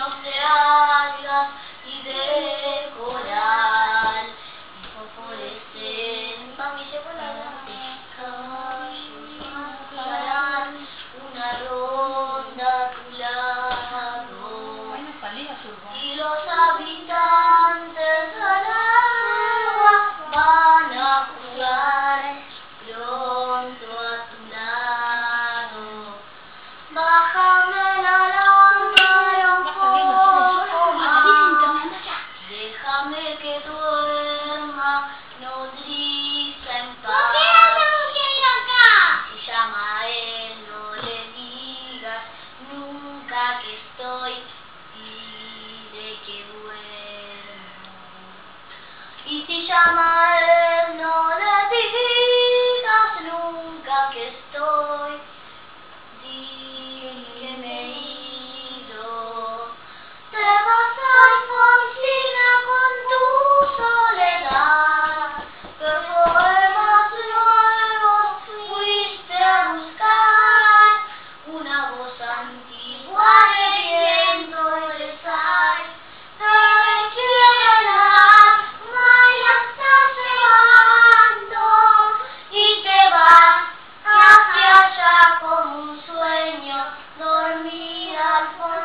No de águilas y estoy de que duermo. Y si llama Papa.